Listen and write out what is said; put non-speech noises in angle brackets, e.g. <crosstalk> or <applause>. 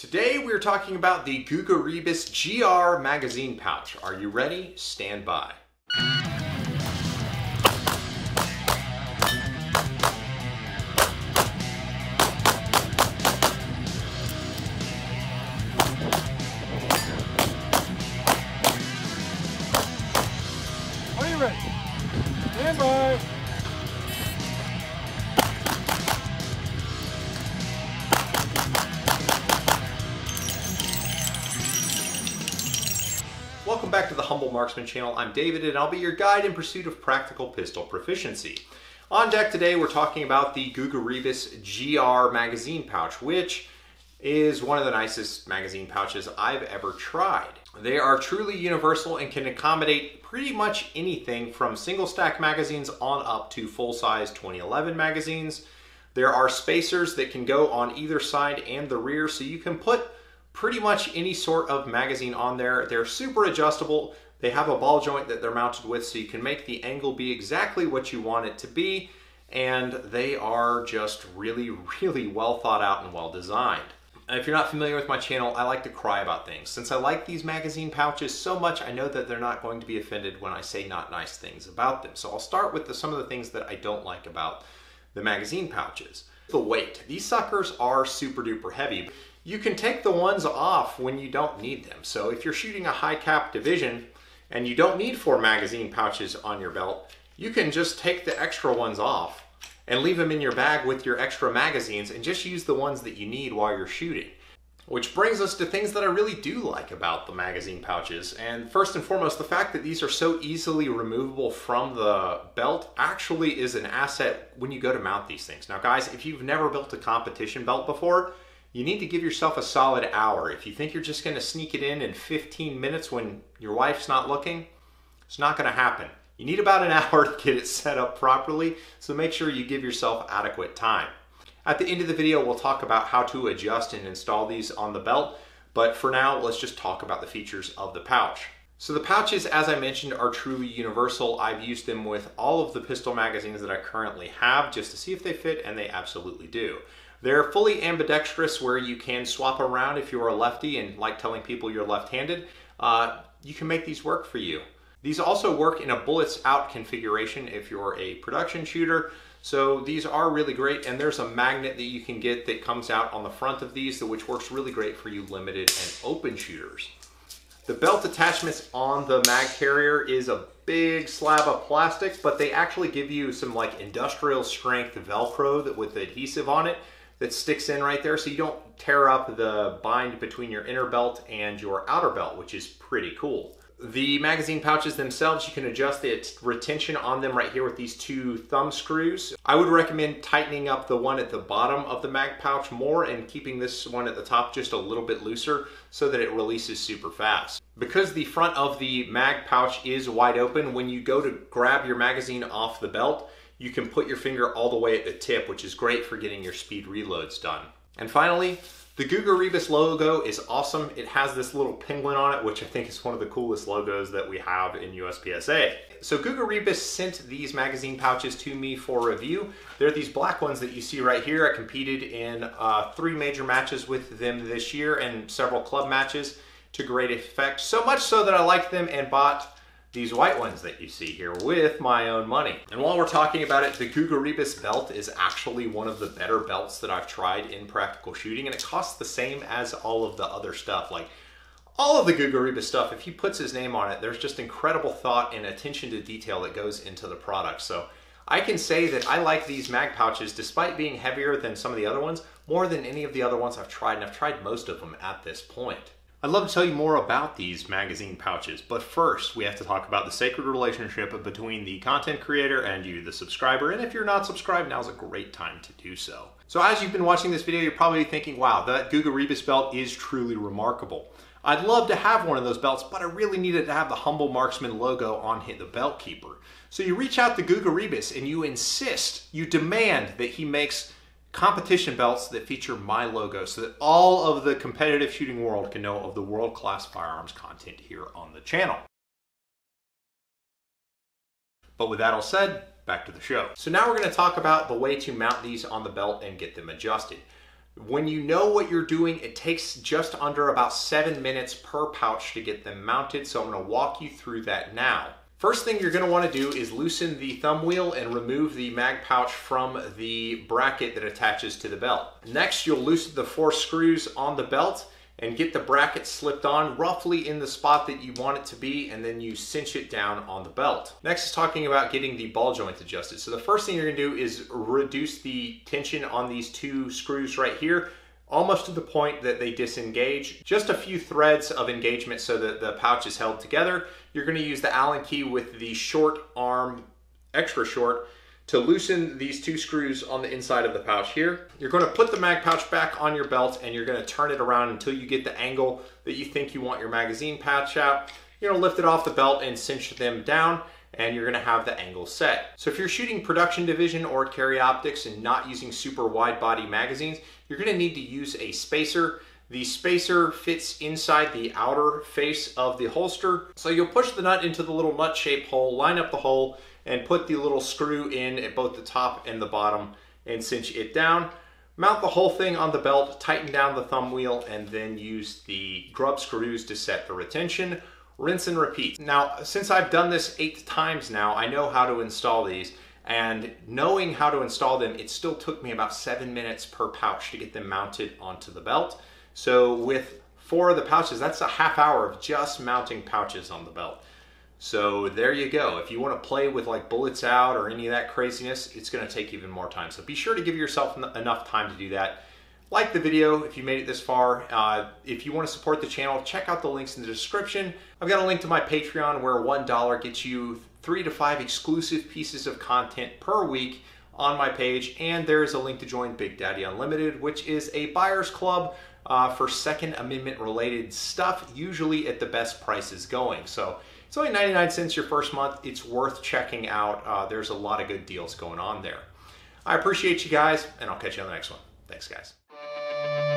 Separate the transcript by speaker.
Speaker 1: Today we're talking about the Guga Ribas GR magazine pouch. Are you ready? Stand by. Welcome back to the Humble Marksman channel. I'm David and I'll be your guide in pursuit of practical pistol proficiency. On deck today we're talking about the Guga Ribas GR magazine pouch, which is one of the nicest magazine pouches I've ever tried. They are truly universal and can accommodate pretty much anything from single stack magazines on up to full size 2011 magazines. There are spacers that can go on either side and the rear so you can put pretty much any sort of magazine on there. They're super adjustable. They have a ball joint that they're mounted with so you can make the angle be exactly what you want it to be. And they are just really, <laughs> really well thought out and well designed. If you're not familiar with my channel, I like to cry about things. Since I like these magazine pouches so much, I know that they're not going to be offended when I say not nice things about them. So I'll start with the, some of the things that I don't like about the magazine pouches. The weight. These suckers are super duper heavy. You can take the ones off when you don't need them. So if you're shooting a high cap division and you don't need four magazine pouches on your belt, you can just take the extra ones off and leave them in your bag with your extra magazines and just use the ones that you need while you're shooting. Which brings us to things that I really do like about the magazine pouches. And first and foremost, the fact that these are so easily removable from the belt actually is an asset when you go to mount these things. Now guys, if you've never built a competition belt before, you need to give yourself a solid hour. If you think you're just gonna sneak it in in 15 minutes when your wife's not looking, it's not gonna happen. You need about an <laughs> hour to get it set up properly, so make sure you give yourself adequate time. At the end of the video, we'll talk about how to adjust and install these on the belt, but for now, let's just talk about the features of the pouch. So the pouches, as I mentioned, are truly universal. I've used them with all of the pistol magazines that I currently have just to see if they fit, and they absolutely do. They're fully ambidextrous where you can swap around if you're a lefty and like telling people you're left-handed. Uh, you can make these work for you. These also work in a bullets out configuration if you're a production shooter. So these are really great and there's a magnet that you can get that comes out on the front of these which works really great for you limited and open shooters. The belt attachments on the mag carrier is a big slab of plastic, but they actually give you some like industrial strength Velcro that with adhesive on it that sticks in right there so you don't tear up the bind between your inner belt and your outer belt, which is pretty cool. The magazine pouches themselves, you can adjust the retention on them right here with these two thumb screws. I would recommend tightening up the one at the bottom of the mag pouch more and keeping this one at the top just a little bit looser so that it releases super fast. Because the front of the mag pouch is wide open, when you go to grab your magazine off the belt, you can put your finger all the way at the tip, which is great for getting your speed reloads done. And finally, the Guga Ribas logo is awesome. It has this little penguin on it, which I think is one of the coolest logos that we have in USPSA. So Guga Ribas sent these magazine pouches to me for review. They're these black ones that you see right here. I competed in uh, three major matches with them this year and several club matches to great effect. So much so that I liked them and bought these white ones that you see here with my own money. And while we're talking about it, the Guga Ribas belt is actually one of the better belts that I've tried in practical shooting and it costs the same as all of the other stuff. Like all of the Guga Ribas stuff, if he puts his name on it, there's just incredible thought and attention to detail that goes into the product. So I can say that I like these mag pouches despite being heavier than some of the other ones, more than any of the other ones I've tried, and I've tried most of them at this point. I'd love to tell you more about these magazine pouches, but first we have to talk about the sacred relationship between the content creator and you, the subscriber, and if you're not subscribed, now's a great time to do so. So as you've been watching this video, you're probably thinking, wow, that Guga Ribas belt is truly remarkable. I'd love to have one of those belts, but I really needed to have the Humble Marksman logo on the belt keeper. So you reach out to Guga Ribas and you insist, you demand that he makes competition belts that feature my logo so that all of the competitive shooting world can know of the world-class firearms content here on the channel. But with that all said, back to the show. So now we're going to talk about the way to mount these on the belt and get them adjusted. When you know what you're doing, it takes just under about seven minutes per pouch to get them mounted. So I'm gonna walk you through that now. First thing you're gonna wanna do is loosen the thumb wheel and remove the mag pouch from the bracket that attaches to the belt. Next, you'll loosen the four screws on the belt and get the bracket slipped on roughly in the spot that you want it to be and then you cinch it down on the belt. Next is talking about getting the ball joint adjusted. So the first thing you're gonna do is reduce the tension on these two screws right here almost to the point that they disengage. Just a few threads of engagement so that the pouch is held together. You're gonna use the Allen key with the short arm, extra short, to loosen these two screws on the inside of the pouch here. You're gonna put the mag pouch back on your belt and you're gonna turn it around until you get the angle that you think you want your magazine pouch out. You're gonna lift it off the belt and cinch them down and you're gonna have the angle set. So if you're shooting production division or carry optics and not using super wide body magazines, you're gonna need to use a spacer. The spacer fits inside the outer face of the holster. So you'll push the nut into the little nut shaped hole, line up the hole, and put the little screw in at both the top and the bottom and cinch it down. Mount the whole thing on the belt, tighten down the thumb wheel, and then use the grub screws to set the retention. Rinse and repeat. Now, since I've done this eight times now, I know how to install these. And knowing how to install them, it still took me about seven minutes per pouch to get them mounted onto the belt. So with four of the pouches, that's a half hour of just mounting pouches on the belt. So there you go. If you want to play with like bullets out or any of that craziness, it's going to take even more time. So be sure to give yourself enough time to do that. Like the video if you made it this far. Uh, if you want to support the channel, check out the links in the description. I've got a link to my Patreon where $1 gets you three to five exclusive pieces of content per week on my page. And there is a link to join Big Daddy Unlimited, which is a buyer's club uh, for Second Amendment related stuff, usually at the best prices going. So it's only 99 cents your first month. It's worth checking out. Uh, there's a lot of good deals going on there. I appreciate you guys, and I'll catch you on the next one. Thanks, guys thank you